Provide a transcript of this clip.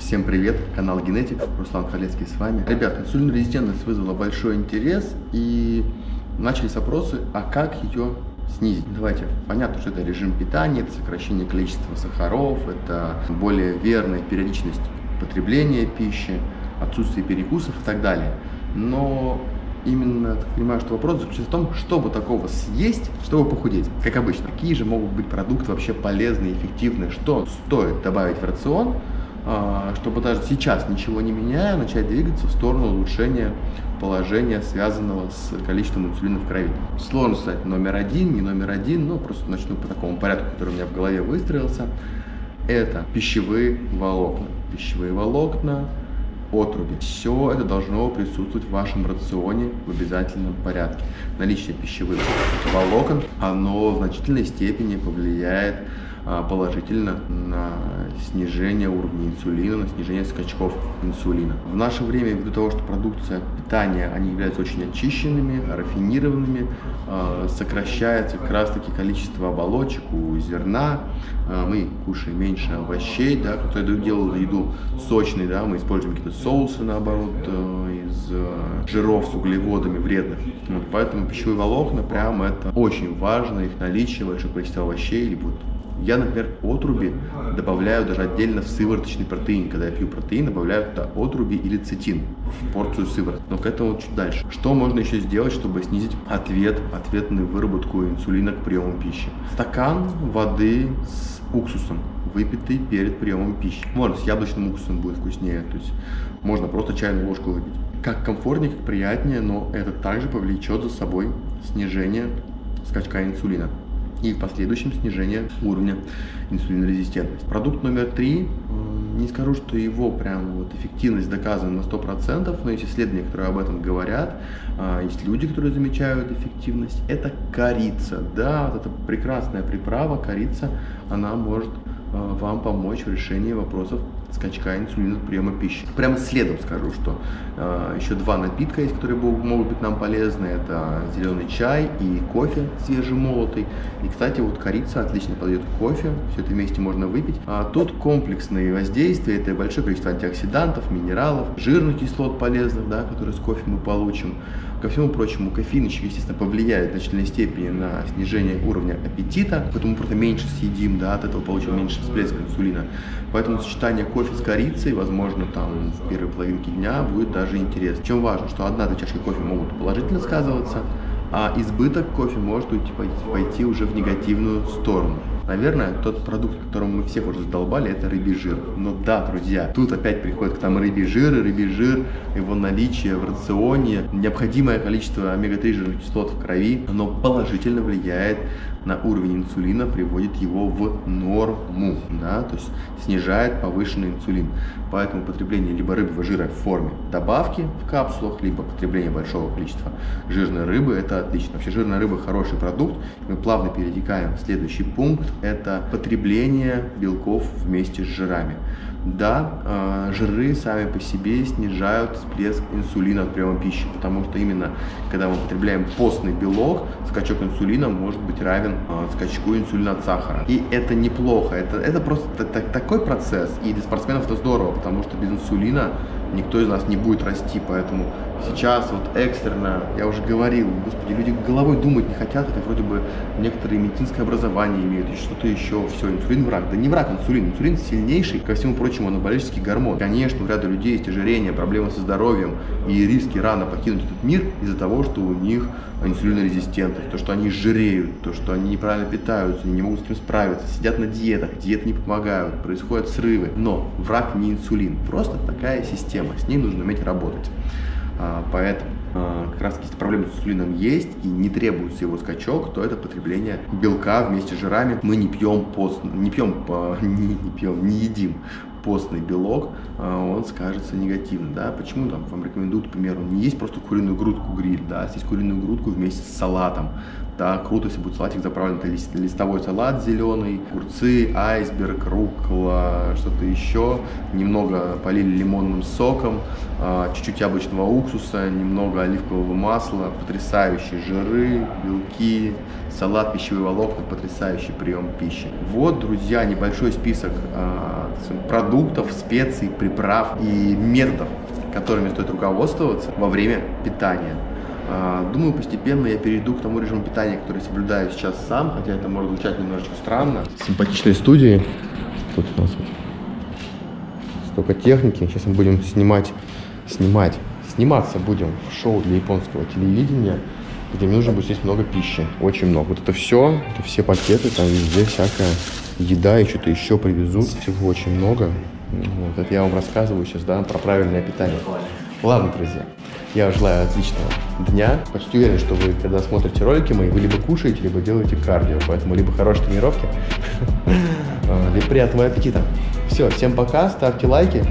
Всем привет, канал Генетик, Руслан Халецкий с вами. Ребят, инсулинорезистентность вызвала большой интерес и начались вопросы, а как ее снизить. Давайте, понятно, что это режим питания, это сокращение количества сахаров, это более верная периодичность потребления пищи, отсутствие перекусов и так далее. Но именно, так понимаю, что вопрос заключается в том, чтобы такого съесть, чтобы похудеть. Как обычно, какие же могут быть продукты вообще полезные, эффективные, что стоит добавить в рацион, чтобы даже сейчас, ничего не меняя, начать двигаться в сторону улучшения положения, связанного с количеством инсулина в крови. Сложно сказать номер один, не номер один, но просто начну по такому порядку, который у меня в голове выстроился. Это пищевые волокна. Пищевые волокна, отруби. Все это должно присутствовать в вашем рационе в обязательном порядке. Наличие пищевых волокон, оно в значительной степени повлияет а, положительно на снижение уровня инсулина, на снижение скачков инсулина. В наше время, ввиду того, что продукция питания, они являются очень очищенными, рафинированными, а, сокращается как раз таки количество оболочек у зерна, а, мы кушаем меньше овощей, да, которые делают еду сочной, да, мы используем какие-то соусы, наоборот, э, из э, жиров с углеводами вредных. Вот, поэтому пищевые волокна прям это очень важно, их наличие, большое количество овощей, либо я, например, отруби добавляю даже отдельно в сывороточный протеин. Когда я пью протеин, добавляю туда отруби или цитин в порцию сыворотки. Но к этому чуть дальше. Что можно еще сделать, чтобы снизить ответ, ответную выработку инсулина к приему пищи? Стакан воды с уксусом, выпитый перед приемом пищи. Можно с яблочным уксусом будет вкуснее, то есть можно просто чайную ложку выпить. Как комфортнее, как приятнее, но это также повлечет за собой снижение скачка инсулина и в последующем снижение уровня инсулинорезистентности. Продукт номер три, не скажу, что его прям вот эффективность доказана на 100%, но есть исследования, которые об этом говорят, а, есть люди, которые замечают эффективность, это корица, да, вот эта прекрасная приправа, корица, она может а, вам помочь в решении вопросов скачка инсулина приема пищи. Прямо следом скажу, что э, еще два напитка есть, которые могут быть нам полезны. Это зеленый чай и кофе свежемолотый. И, кстати, вот корица отлично подойдет к кофе. Все это вместе можно выпить. А тут комплексные воздействия. Это большое количество антиоксидантов, минералов, жирных кислот полезных, да, которые с кофе мы получим. Ко всему прочему, кофеин еще, естественно, повлияет в значительной степени на снижение уровня аппетита, поэтому мы просто меньше съедим, да, от этого получим меньше всплеск инсулина. Поэтому сочетание кофе с корицей, возможно, там в первой половинке дня будет даже интересно. Чем важно, что одна-две чашки кофе могут положительно сказываться, а избыток кофе может уйти, пойти уже в негативную сторону. Наверное, тот продукт, которым мы всех уже задолбали, это рыбий жир. Но да, друзья, тут опять приходит к нам рыбий жир, и рыбий жир, его наличие в рационе, необходимое количество омега-3 жирных кислот в крови, оно положительно влияет на уровень инсулина, приводит его в норму, да, то есть снижает повышенный инсулин. Поэтому потребление либо рыбного жира в форме добавки в капсулах, либо потребление большого количества жирной рыбы, это отлично. Вообще жирная рыба хороший продукт. Мы плавно перетекаем в следующий пункт, это потребление белков вместе с жирами. Да, э, жиры сами по себе снижают всплеск инсулина от приема пищи, потому что именно когда мы потребляем постный белок, скачок инсулина может быть равен э, скачку инсулина от сахара. И это неплохо, это, это просто такой процесс, и для спортсменов это здорово, потому что без инсулина никто из нас не будет расти, поэтому сейчас вот экстренно, я уже говорил, господи, люди головой думать не хотят, это вроде бы некоторые медицинское образование имеют, и что-то еще, все, инсулин враг. Да не враг инсулин, инсулин сильнейший, ко всему прочему, анаболический гормон. Конечно, у ряда людей есть ожирение, проблемы со здоровьем и риски рано покинуть этот мир из-за того, что у них инсулинорезистентность, то, что они жиреют, то, что они неправильно питаются, они не могут с этим справиться, сидят на диетах, диеты не помогают, происходят срывы. Но враг не инсулин, просто такая система, с ней нужно уметь работать. А, поэтому а, как раз если проблемы с инсулином есть и не требуется его скачок, то это потребление белка вместе с жирами. Мы не пьем пост, не пьем, не, не пьем, не едим постный белок, а, он скажется негативно, да, почему там вам рекомендуют, к примеру, не есть просто куриную грудку гриль, да, съесть куриную грудку вместе с салатом, да, круто, если будет салатик заправлен, это листовой салат зеленый, огурцы, айсберг, рукола, что-то еще, немного полили лимонным соком, а, чуть-чуть яблочного уксуса, немного оливкового масла, потрясающие жиры, белки, салат, пищевые волокна, потрясающий прием пищи. Вот, друзья, небольшой список а, продуктов, специй, приправ и методов, которыми стоит руководствоваться во время питания. А, думаю, постепенно я перейду к тому режиму питания, который соблюдаю сейчас сам, хотя это может звучать немножечко странно. Симпатичной студии. Тут у нас столько техники. Сейчас мы будем снимать, снимать, сниматься будем в шоу для японского телевидения, где мне нужно будет здесь много пищи, очень много. Вот это все, это все пакеты, там везде всякая еда и что-то еще привезут, всего очень много. Вот, это я вам рассказываю сейчас, да, про правильное питание. Ладно, друзья, я желаю отличного дня. Почти уверен, что вы, когда смотрите ролики мои, вы либо кушаете, либо делаете кардио. Поэтому либо хорошие тренировки, либо приятного аппетита. Все, всем пока, ставьте лайки.